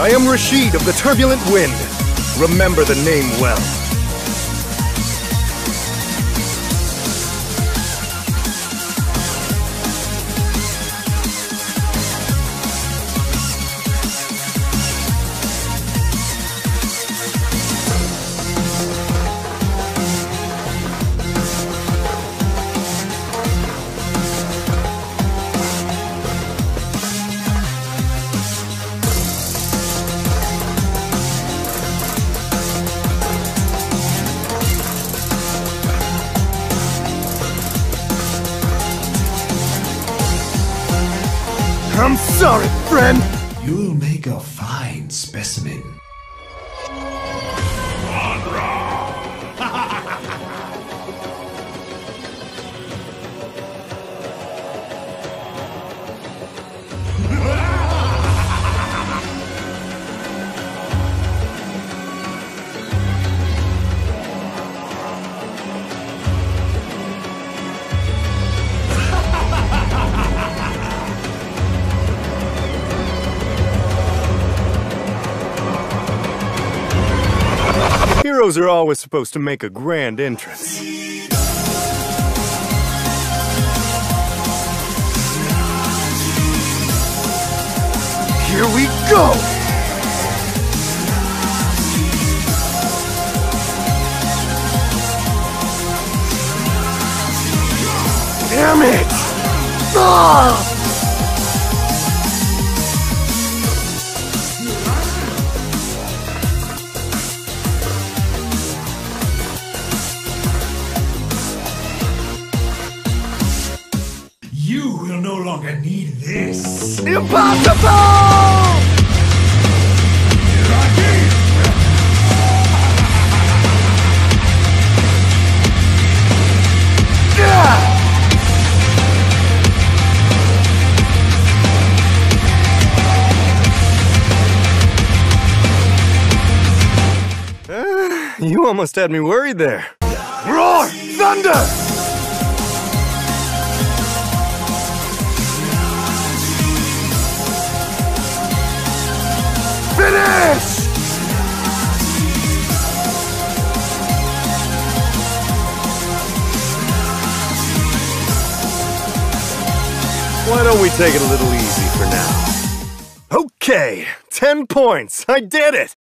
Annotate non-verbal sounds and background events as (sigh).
I am Rashid of the Turbulent Wind. Remember the name well. I'm sorry, friend. You'll make a fine specimen. Heroes are always supposed to make a grand entrance. Here we go! Damn it! Ah! You will no longer need this. Impossible! Yeah! (sighs) You almost had me worried there. Roar! Thunder! Why don't we take it a little easy for now? Okay, 10 points. I did it!